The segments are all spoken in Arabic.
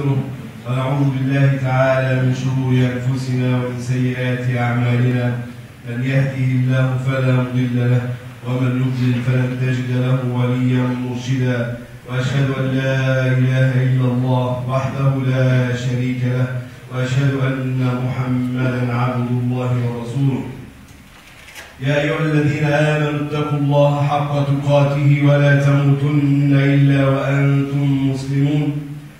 ونستغفره ونعوذ بالله تعالى من شرور أنفسنا ومن سيئات أعمالنا. من يهده الله فلا مضل له ومن يضلل فلن تجد له وليا مرشدا. وأشهد أن لا إله إلا الله وحده لا شريك له وأشهد أن محمدا عبد الله ورسوله. يا أيها الذين آمنوا اتقوا الله حق تقاته ولا تموتن إلا وأنتم مسلمون.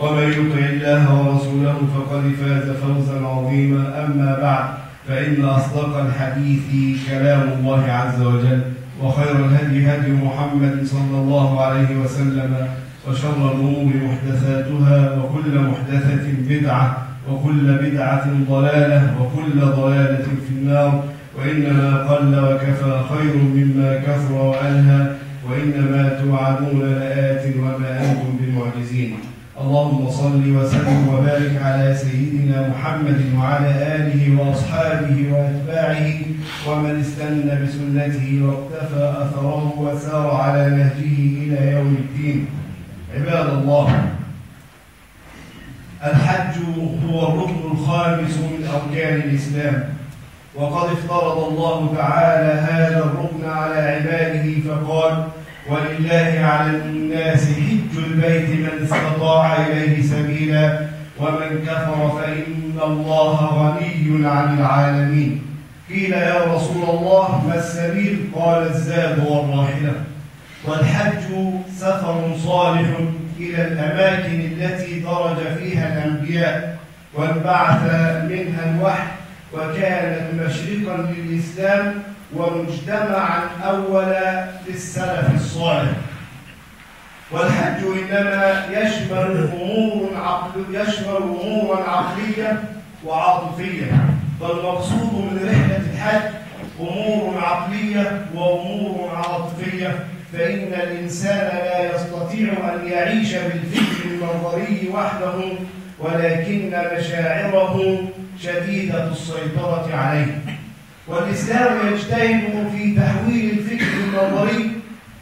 ومن يطع الله ورسوله فقد فاز فوزا عظيما. أما بعد فإن أصدق الحديث كلام الله عز وجل وخير الهدي هدي محمد صلى الله عليه وسلم وشر الأمور محدثاتها وكل محدثة بدعة وكل بدعة ضلالة وكل ضلالة في النار. وإنما قل وكفى خير مما كثر وألهى وإنما توعدون لآت وما أنتم بمعجزين. اللهم صل وسلم وبارك على سيدنا محمد وعلى آله وأصحابه وأتباعه ومن استنى بسنته واقتفى أثره وسار على نهجه إلى يوم الدين. عباد الله الحج هو الركن الخامس من أركان الإسلام وقد افترض الله تعالى هذا الركن على عباده فقال ولله على الناس حج البيت من استطاع إليه سبيلا ومن كفر فإن الله غني عن العالمين. قيل يا رسول الله ما السبيل؟ قال الزاد والراحلة. والحج سفر صالح إلى الأماكن التي درج فيها الأنبياء وانبعث منها الوحي وكانت مشرقا للإسلام ومجتمعا أولا للسلف الصالح. والحج إنما يشمل أمور عقل يشمل أمورا عقلية وعاطفية. فالمقصود من رحلة الحج أمور عقلية وأمور عاطفية. فإن الإنسان لا يستطيع أن يعيش بالفكر النظري وحده ولكن مشاعره شديدة السيطرة عليه. والإسلام يجتهد في تحويل الفكر النظري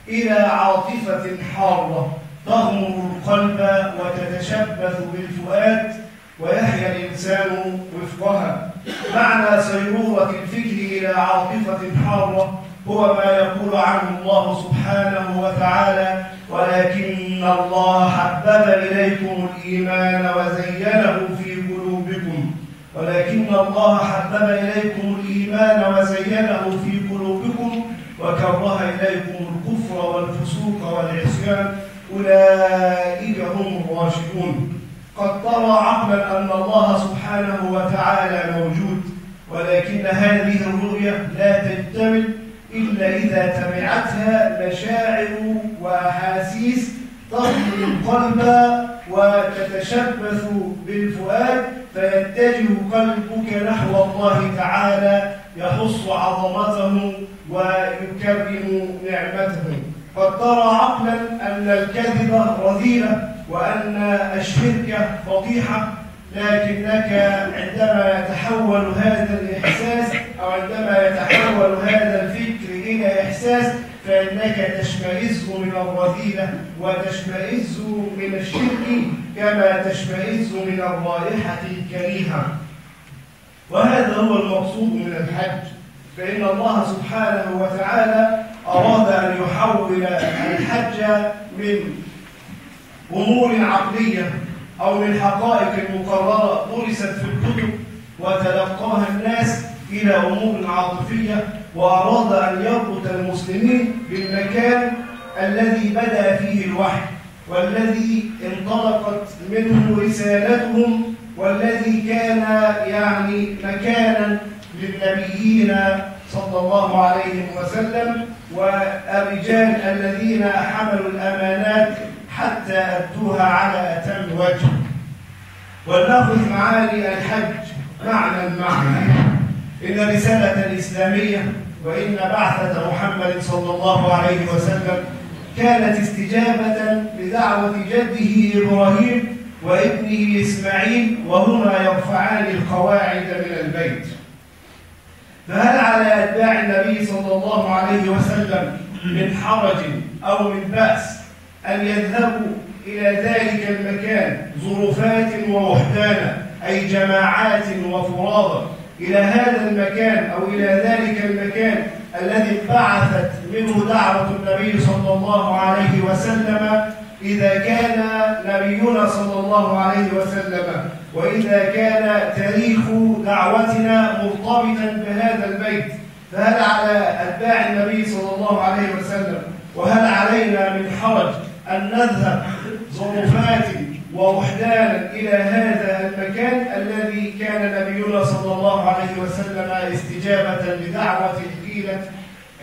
إلى عاطفة حارة تغمر القلب وتتشبث بالفؤاد ويحيا الإنسان وفقها. معنى سيرورة الفكر إلى عاطفة حارة هو ما يقول عنه الله سبحانه وتعالى ولكن الله حبب إليكم الإيمان وزينه في قلوبكم. ولكن الله حبب إليكم الإيمان وزينه في قلوبكم وكره إليكم والفسوق والعصيان أولئك هم الراشدون. قد طرى عقلا أن الله سبحانه وتعالى موجود ولكن هذه الرؤية لا تكتمل إلا إذا تبعتها مشاعر وأحاسيس تغمر القلب وتتشبث بالفؤاد فيتجه قلبك نحو الله تعالى يحص عظمته ويكرم نعمته. قد ترى عقلا أن الكذب رذيلة وأن الشرك فضيحة لكنك عندما يتحول هذا الإحساس أو عندما يتحول هذا الفكر إلى إحساس فإنك تشمئز من الرذيلة وتشمئز من الشرك كما تشمئز من الرائحة الكريهة. وهذا هو المقصود من الحج. فإن الله سبحانه وتعالى أراد أن يحول الحج من أمور عقلية أو من حقائق مقررة درست في الكتب وتلقاها الناس إلى أمور عاطفية وأراد أن يربط المسلمين بالمكان الذي بدأ فيه الوحي والذي انطلقت منه رسالتهم والذي كان يعني مكانا للنبيين صلى الله عليه وسلم. والرجال الذين حملوا الأمانات حتى أدوها على أتم وجه. ولنأخذ معاني الحج معنى معنى إن الرسالة الإسلامية وإن بعثة محمد صلى الله عليه وسلم كانت استجابة لدعوة جده إبراهيم وابنه إسماعيل وهما يرفعان القواعد من البيت. فهل على أتباع النبي صلى الله عليه وسلم من حرج أو من بأس أن يذهبوا إلى ذلك المكان ظروفات ووحدانا أي جماعات وفراضا إلى هذا المكان أو إلى ذلك المكان الذي بعثت منه دعوة النبي صلى الله عليه وسلم إذا كان نبينا صلى الله عليه وسلم وإذا كان تاريخ دعوتنا مرتبطا بهذا البيت فهل على أتباع النبي صلى الله عليه وسلم وهل علينا من حرج أن نذهب ظروفات ووحدانا إلى هذا المكان الذي كان نبينا صلى الله عليه وسلم استجابة لدعوة قيلت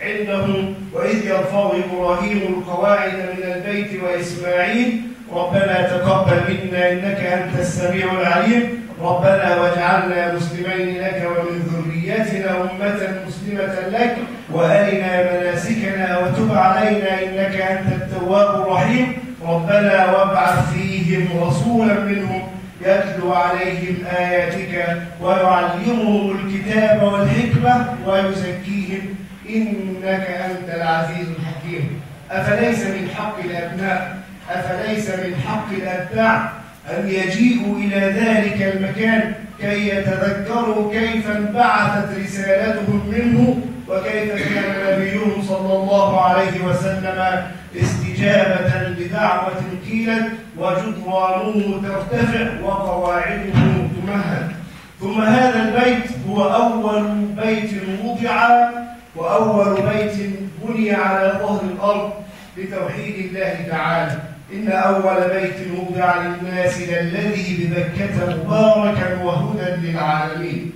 عندهم؟ وإذ يرفع إبراهيم القواعد من البيت وإسماعيل ربنا تقبل منا إنك أنت السميع العليم. ربنا واجعلنا مسلمين لك ومن ذريتنا أمة مسلمة لك وأرنا مناسكنا وتب علينا إنك أنت التواب الرحيم. ربنا وابعث فيهم رسولا منهم يتلو عليهم آياتك ويعلمهم الكتاب والحكمة ويزكيهم. إنك أنت العزيز الحكيم. أفليس من حق الأبناء؟ أفليس من حق الأتباع أن يجيئوا إلى ذلك المكان كي يتذكروا كيف انبعثت رسالتهم منه وكيف كان نبيهم صلى الله عليه وسلم استجابة لدعوة قيلت وجدرانه ترتفع وقواعده تمهد. ثم هذا البيت هو أول بيت وضع وأول بيت بني على ظهر الأرض بتوحيد الله تعالى. إن أول بيت وضع للناس للذي ببكة مباركا وهدى للعالمين.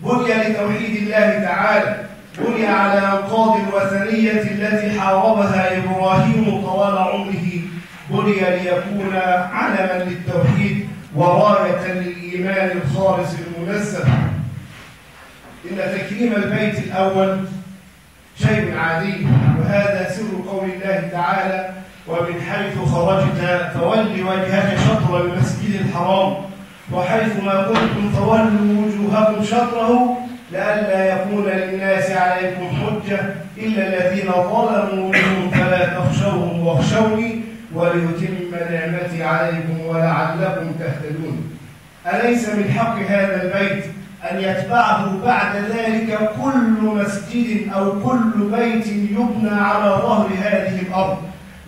بني لتوحيد الله تعالى بني على أنقاض الوثنية التي حاربها إبراهيم طوال عمره بني ليكون علما للتوحيد وراية للإيمان الخالص المنزه. إن تكريم البيت الأول شيء عادي وهذا سر قول الله تعالى ومن حيث خرجت فول وجهك شطر المسجد الحرام وحيث ما كنتم فولوا وجوهكم شطره لئلا يكون للناس عليكم حجة إلا الذين ظلموا منهم فلا تخشوهم واخشوني وليتم نعمتي عليكم ولعلكم تهتدون. أليس من حق هذا البيت أن يتبعه بعد ذلك كل مسجد أو كل بيت يبنى على ظهر هذه الأرض؟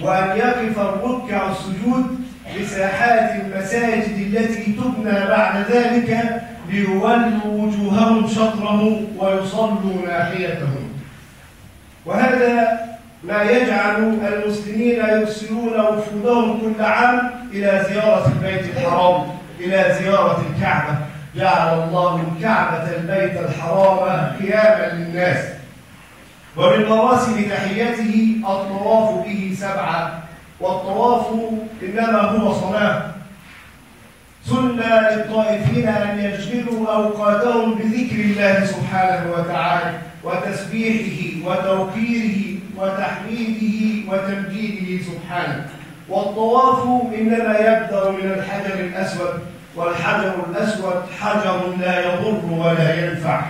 وأن يقف الركع السجود بساحات المساجد التي تبنى بعد ذلك ليولوا وجوههم شطره ويصلوا ناحيتهم. وهذا ما يجعل المسلمين يرسلون وفودهم كل عام إلى زيارة البيت الحرام إلى زيارة الكعبة. جعل الله الكعبة البيت الحرام قياما للناس. ومن مراسم تحيته الطواف به سبعة والطواف إنما هو صلاة. سنة للطائفين أن يشغلوا أوقاتهم بذكر الله سبحانه وتعالى وتسبيحه وتوقيره وتحميده وتمجيده سبحانه. والطواف إنما يبدأ من الحجر الأسود والحجر الأسود حجر لا يضر ولا ينفع.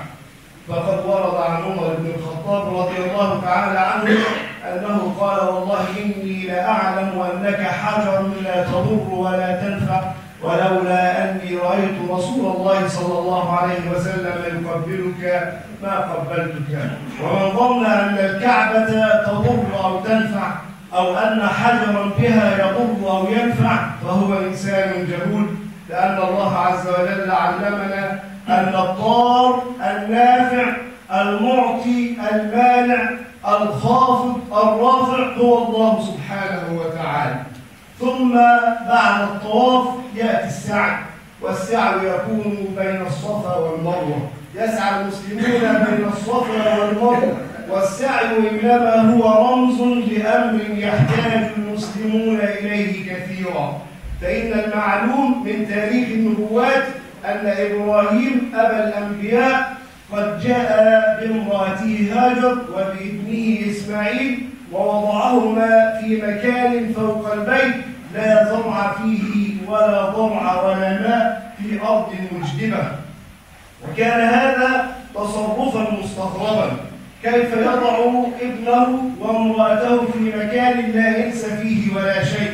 فقد ورد عن عمر بن الخطاب رضي الله تعالى عنه أنه قال والله إني لأعلم أنك حجر لا تضر ولا تنفع ولولا أني رأيت رسول الله صلى الله عليه وسلم يقبلك ما قبلتك. ومن ظن أن الكعبة تضر أو تنفع أو أن حجرا بها يضر أو ينفع فهو إنسان جهول لأن الله عز وجل علمنا الضار النافع المعطي المانع الخافض الرافع هو الله سبحانه وتعالى. ثم بعد الطواف يأتي السعي والسعي يكون بين الصفا والمروة. يسعى المسلمون بين الصفا والمروة والسعي إنما هو رمز لأمر يحتاج المسلمون إليه كثيرا. فإن المعلوم من تاريخ النبوات أن إبراهيم أبا الأنبياء قد جاء بامرأته هاجر وبابنه إسماعيل ووضعهما في مكان فوق البيت لا زرع فيه ولا ضرع ولا ماء في أرض مجدبة. وكان هذا تصرفا مستغربا. كيف يضع ابنه وامرأته في مكان لا إنس فيه ولا شيء؟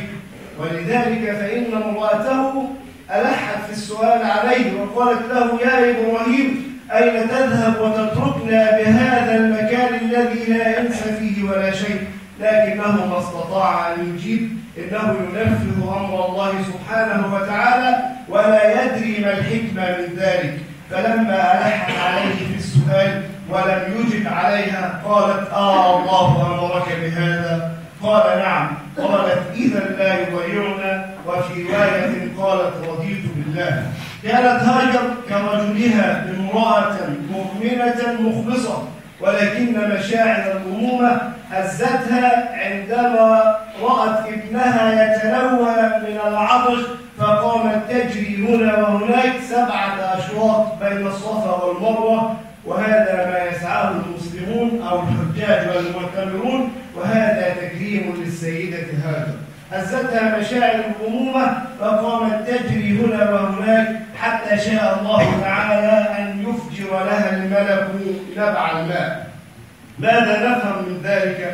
ولذلك فإن امرأته ألحت في السؤال عليه وقالت له يا إبراهيم أين تذهب وتتركنا بهذا المكان الذي لا إنس فيه ولا شيء؟ لكنه ما استطاع أن يجيب إنه ينفذ أمر الله سبحانه وتعالى ولا يدري ما الحكمة من ذلك. فلما ألحت عليه في السؤال ولم يجب عليها قالت آه الله أمرك بهذا. قال نعم. قالت إذا لا يضيعنا وفي رواية قالت رضيت بالله. كانت هاجر كرجلها امرأة مؤمنة مخلصة ولكن مشاعر الأمومة هزتها عندما رأت ابنها يتلوى من العطش فقامت تجري هنا وهناك سبعة أشواط بين الصفا والمروة. وهذا ما يسعاه المسلمون أو الحجاج والمعتمرون وهذا تكريم للسيدة هاجر. هزتها مشاعر الأمومة فقامت تجري هنا وهناك حتى شاء الله تعالى أن يفجر لها الملك نبع الماء ماذا نفهم من ذلك؟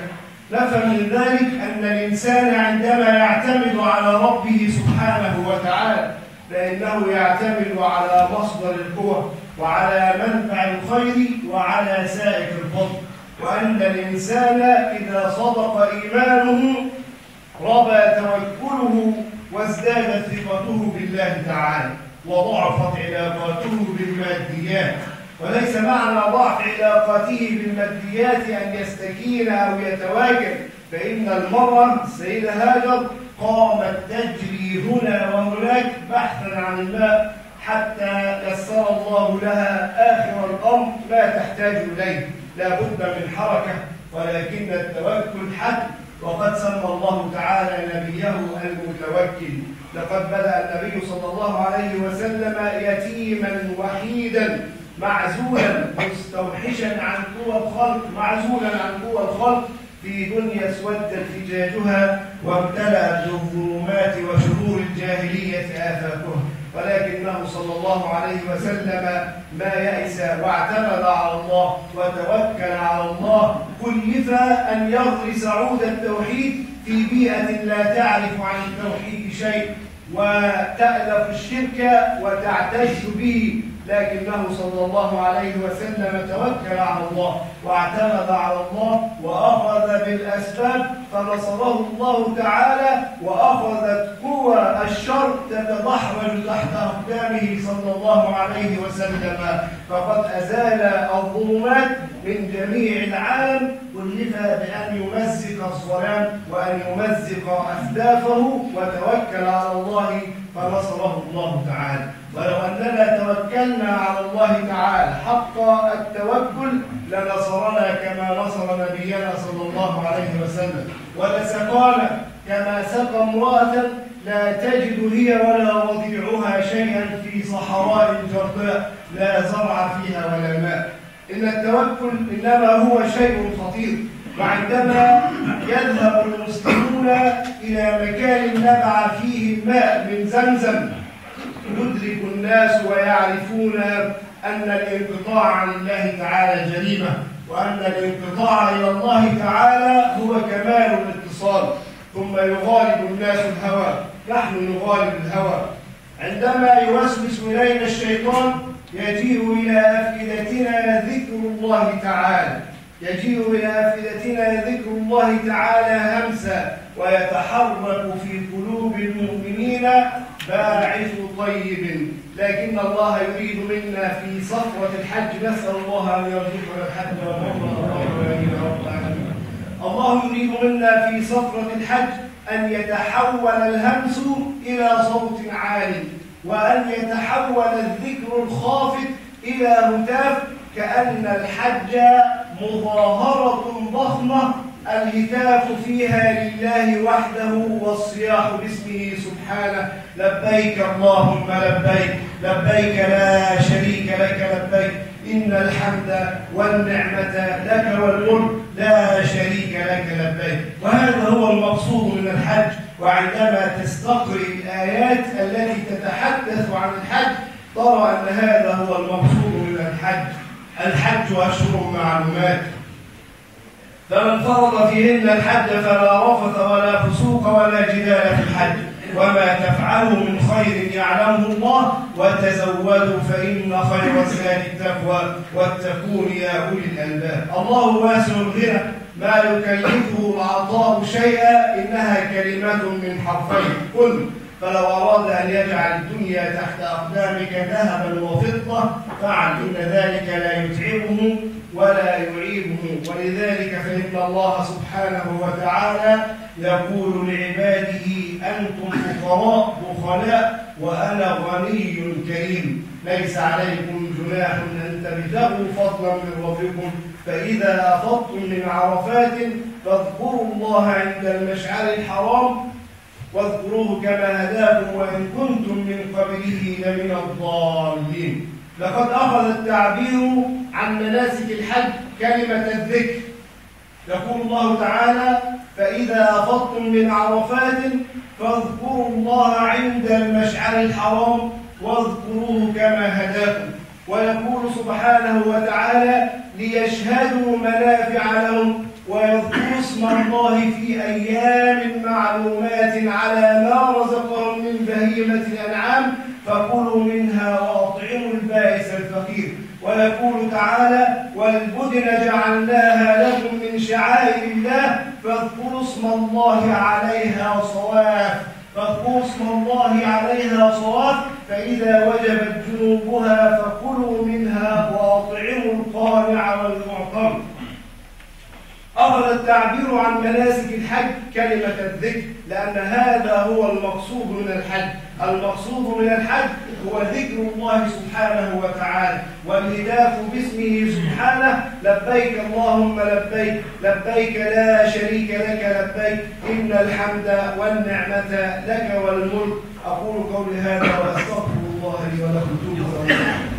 نفهم من ذلك أن الإنسان عندما يعتمد على ربه سبحانه وتعالى فإنه يعتمد على مصدر القوة وعلى منفع الخير وعلى سائق الفضل وأن الإنسان إذا صدق إيمانه ربى توكله وازدادت ثقته بالله تعالى وضعفت علاقاته بالماديات. وليس معنى ضعف علاقاته بالماديات أن يستكين أو يتواجد فإن المرأة السيدة هاجر قامت تجري هنا وهناك بحثا عن الماء حتى يسر الله لها آخر الأمر ما تحتاج إليه لا بد من حركة ولكن التوكل حد وقد سمى الله تعالى نبيه المتوكل. لقد بدأ النبي صلى الله عليه وسلم يتيما وحيدا معزولا مستوحشا عن قوى الخلق معزولا عن قوى الخلق. في دنيا اسودت فجاجها وامتلأت بالظلمات وشرور الجاهلية آفاكها ولكنه صلى الله عليه وسلم ما يأس واعتمد على الله وتوكل على الله كلف أن يغرس عود التوحيد في بيئة لا تعرف عن التوحيد شيء وتألف الشرك وتعتز به لكنه صلى الله عليه وسلم توكل على الله واعتمد على الله وأخذ بالأسباب فنصره الله تعالى وأخذت قوى الشر تتدحرج تحت أقدامه صلى الله عليه وسلم. فقد أزال الظلمات من جميع العالم كلف بأن يمزق الظلام وأن يمزق أهدافه وتوكل على الله فنصره الله تعالى. ولو أننا توكلنا على الله تعالى حق التوكل لنصرنا كما نصر نبينا صلى الله عليه وسلم. ولسقانا كما سقى امرأة لا تجد هي ولا رضيعها شيئا في صحراء جرداء لا زرع فيها ولا ماء. إن التوكل إنما هو شيء خطير وعندما يذهب المسلمون إلى مكان نبع فيه الماء من زمزم يدرك الناس ويعرفون أن الانقطاع عن الله تعالى جريمة وأن الانقطاع إلى الله تعالى هو كمال الاتصال. ثم يغالب الناس الهوى نحن نغالب الهوى. عندما يوسوس إلينا الشيطان يجيء إلى أفئدتنا ذكر الله تعالى. يجيء إلى أفئدتنا ذكر الله تعالى همسا ويتحرك في قلوب المؤمنين باعث طيب. لكن الله يريد منا في صفوة الحج نسأل الله أن يرزقنا الحج. الله يريد منا في صفوة الحج أن يتحول الهمس إلى صوت عالي. وأن يتحول الذكر الخافت إلى هتاف كأن الحج مظاهرة ضخمة الهتاف فيها لله وحده والصياح باسمه سبحانه لبيك اللهم لبيك لبيك لا شريك لك لبيك. إن الحمد والنعمة لك والملك لا شريك لك لبيك. وهذا هو المقصود من الحج. وعندما تستقرئ الآيات التي تتحدث عن الحج ترى أن هذا هو المقصود من الحج. الحج أشهر معلومات. فمن فرض فيهن الحج فلا رفث ولا فسوق ولا جدال في الحج. وما تفعلوا من خير يعلمه الله وتزودوا فإن خير الزاد التقوى. واتقون يا أولي الألباب. الله واسع الغنى. ما يكلفه العطاء شيئا إنها كلمة من حرفين. قل فلو أراد أن يجعل الدنيا تحت أقدامك ذهبا وفضة فعل إن ذلك لا يتعبه ولا يعيبه. ولذلك فإن الله سبحانه وتعالى يقول لعباده أنتم فقراء بخلاء وأنا غني كريم. ليس عليكم جناح أن تبتغوا فضلا من ربكم فإذا أفضتم من عرفات فاذكروا الله عند المشعر الحرام واذكروه كما هداكم وإن كنتم من قبله لمن الضالين. لقد أخذ التعبير عن مناسك الحج كلمة الذكر. يقول الله تعالى فإذا أفضتم من عرفات فاذكروا الله عند المشعر الحرام واذكروه كما هداكم. ويقول سبحانه وتعالى ليشهدوا منافع لهم ويذكروا اسم الله في أيام معلومات على ما رزقهم من بهيمة الأنعام فكلوا منها وأطعموا البائس الفقير. ويقول تعالى والبدن جعلناها لكم من شعائر الله فاذكروا اسم الله عليها صواف. فاذكروا الله عليها صواف فإذا وجبت جنوبها فكلوا منها وأطعموا القانع والمعتر أخذ التعبير عن مناسك الحج كلمة الذكر لأن هذا هو المقصود من الحج. المقصود من الحج هو ذكر الله سبحانه وتعالى. والهداف باسمه سبحانه لبيك اللهم لبيك لبيك لا شريك لك لبيك إن الحمد والنعمة لك والملك. أقول قولي هذا وأستغفر الله لي ولكم. توبوا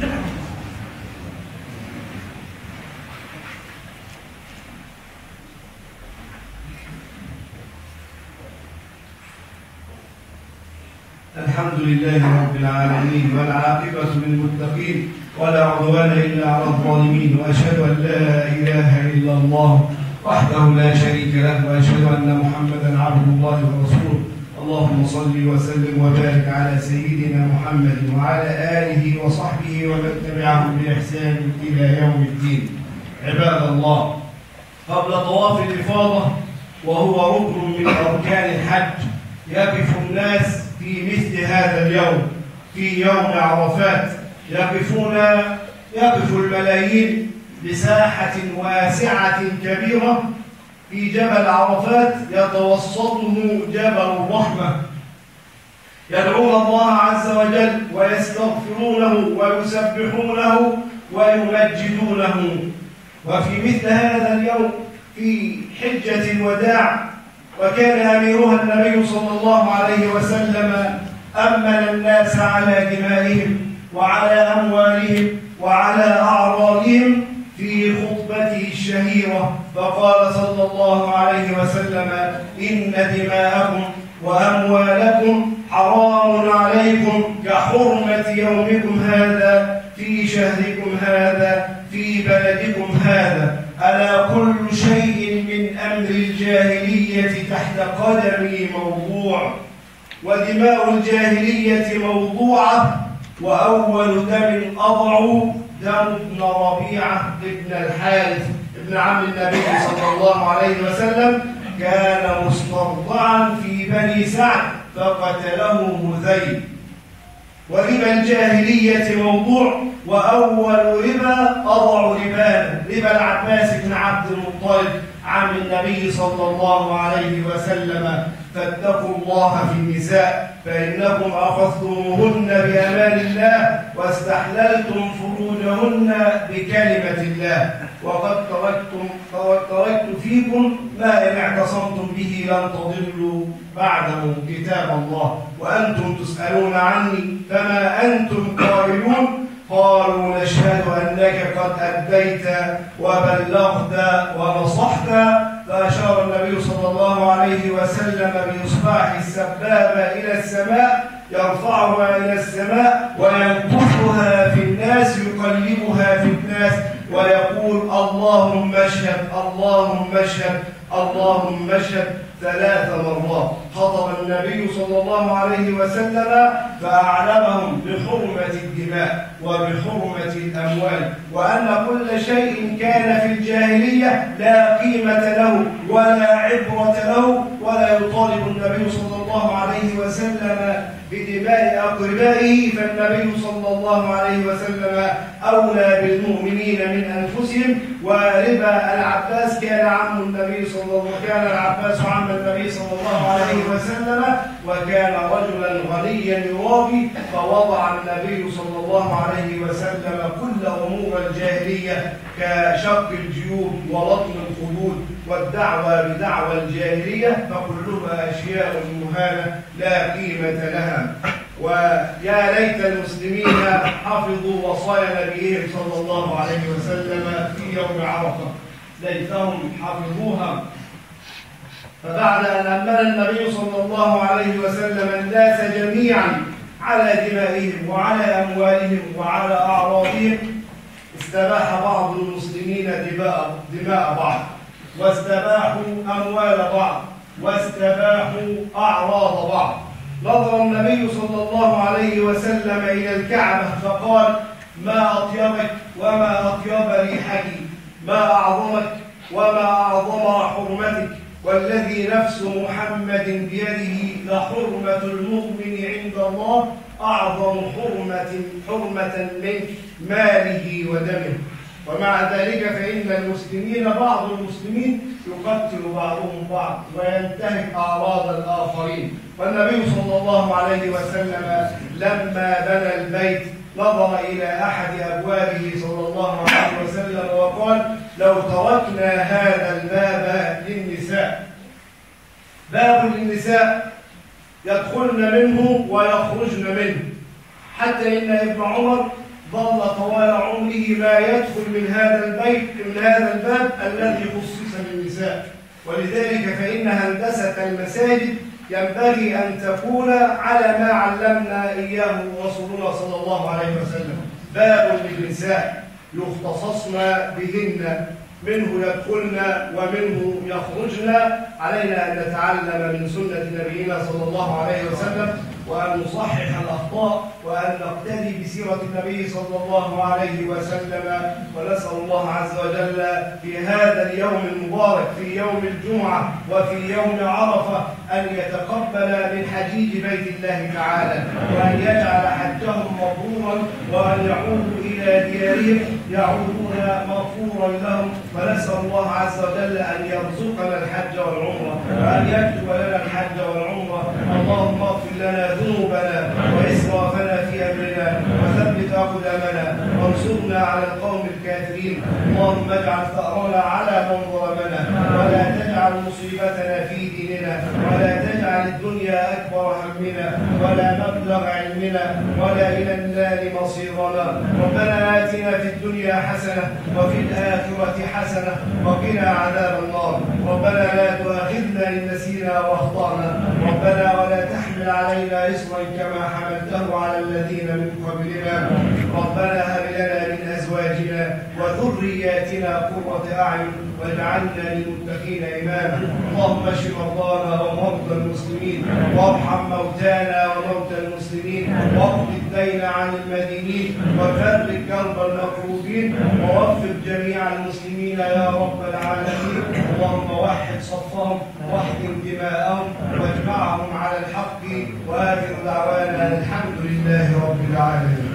الحمد لله رب العالمين والعاقبة للمتقين ولا عدوان إلا على الظالمين وأشهد أن لا إله إلا الله وحده لا شريك له وأشهد أن محمدا عبد الله ورسوله. اللهم صل وسلم وبارك على سيدنا محمد وعلى آله وصحبه ومن تبعهم بإحسان إلى يوم الدين. عباد الله قبل طواف الإفاضة وهو ركن من أركان الحج يقف الناس في مثل هذا اليوم في يوم عرفات يقفون يقف الملايين بساحة واسعة كبيرة في جبل عرفات يتوسطه جبل الرحمة. يدعون الله عز وجل ويستغفرونه ويسبحونه ويمجدونه. وفي مثل هذا اليوم في حجة الوداع وكان أميرها النبي صلى الله عليه وسلم أمن الناس على دمائهم وعلى أموالهم وعلى أعراضهم في خطبته الشهيرة. فقال صلى الله عليه وسلم إن دماءكم وأموالكم حرام عليكم كحرمة يومكم هذا في شهركم هذا في بلدكم هذا. ألا كل شيء من أمر الجاهلية تحت قدمي موضوع ودماء الجاهلية موضوعة وأول دم أضع دم ابن ربيعة ابن الحارث ابن عم النبي صلى الله عليه وسلم كان مسترضعا في بني سعد فقتله مذيب وربا الجاهلية موضوع وأول ربا أضع ربانا ربا العباس بن عبد المطلب عم النبي صلى الله عليه وسلم فاتقوا الله في النساء فإنكم أخذتموهن بأمان الله واستحللتم فروجهن بكلمة الله. وقد تركتم تركت فيكم ما إن اعتصمتم به لن تضلوا بعده كتاب الله. وأنتم تسألون عني فما أنتم قائلون؟ قالوا نشهد أنك قد أديت وبلغت ونصحت. فأشار النبي صلى الله عليه وسلم بإصباح السبابة إلى السماء يرفعها إلى السماء وينكفها في الناس يقلبها في الناس ويقول اللهم اشهد اللهم اشهد اللهم اشهد. ثلاث مرات خطب النبي صلى الله عليه وسلم فأعلمهم بحرمة الدماء وبحرمة الأموال وأن كل شيء كان في الجاهلية لا قيمة له ولا عبرة له ولا يطالب النبي صلى الله عليه وسلم بدماء أقربائه فالنبي صلى الله عليه وسلم أولى بالمؤمنين من أنفسهم. وربا العباس كان عم النبي صلى الله كان العباس عم النبي صلى الله عليه وسلم وكان رجلا غنيا يرابي فوضع النبي صلى الله عليه وسلم كل أمور الجاهلية كشق الجيوب ولطم الخدود والدعوة بدعوى الجاهلية فكلها أشياء مهانة لا قيمة لها. ويا ليت المسلمين حفظوا وصايا نبيهم صلى الله عليه وسلم في يوم عرفة. ليتهم حفظوها. فبعد أن أمن النبي صلى الله عليه وسلم الناس جميعا على دمائهم وعلى أموالهم وعلى أعراضهم استباح بعض المسلمين دماء بعض. واستباحوا أموال بعض واستباحوا أعراض بعض. نظر النبي صلى الله عليه وسلم إلى الكعبة فقال ما أطيبك وما أطيب ريحك ما أعظمك وما أعظم حرمتك والذي نفس محمد بيده لحرمة المؤمن عند الله أعظم حرمة حرمة من ماله ودمه. ومع ذلك فإن المسلمين بعض المسلمين يقتل بعضهم بعض وينتهك أعراض الآخرين. والنبي صلى الله عليه وسلم لما بنى البيت نظر إلى أحد أبوابه صلى الله عليه وسلم وقال لو تركنا هذا الباب للنساء. باب للنساء يدخلن منه ويخرجن منه. حتى إن ابن عمر ظل طوال عمره ما يدخل من هذا البيت من هذا الباب الذي خصص للنساء. ولذلك فإن هندسة المساجد ينبغي أن تكون على ما علمنا إياه رسولنا صلى الله عليه وسلم. باب للنساء يختصصن بهن. منه يدخلن ومنه يخرجن. علينا أن نتعلم من سنة نبينا صلى الله عليه وسلم وأن نصحح الأخطاء وأن نقتدي بسيرة النبي صلى الله عليه وسلم. ونسأل الله عز وجل في هذا اليوم المبارك في يوم الجمعة وفي يوم عرفة أن يتقبل من حجيج بيت الله تعالى وأن يجعل حجهم مبرورا وأن يعودوا إلى ديارهم يعودون مغفورا لهم. ونسأل الله عز وجل أن يرزقنا الحج والعمرة وأن يكتب لنا الحج والعمرة. اللهم اغفر لنا ذنوبنا وإسرافنا في أمرنا وثبت أقدامنا وانصرنا على القوم الكافرين. اللهم اجعل ثأرنا على من ظلمنا ولا تجعل مصيبتنا في ديننا ولا تجعل الدنيا أكبر همنا ولا مبلغ علمنا ولا إلى النار مصيرنا. ربنا آتنا في الدنيا حسنة وفي الآخرة حسنة وقنا عذاب النار. ربنا لا تؤاخذنا إن نسينا وأخطأنا. ربنا ولا تحمل علينا إصرا كما حملته على الذين من قبلنا. ربنا هب لنا من وذرياتنا قرة أعين واجعلنا للمتقين إماما. اللهم اشف مرضانا ومرضى المسلمين وارحم موتانا وموتى المسلمين واقض الدين عن المدينين وفرج كرب المكروبين ووفق جميع المسلمين يا رب العالمين. اللهم وحد صفهم واحكم دماءهم واجمعهم على الحق وآخر دعوانا الحمد لله رب العالمين.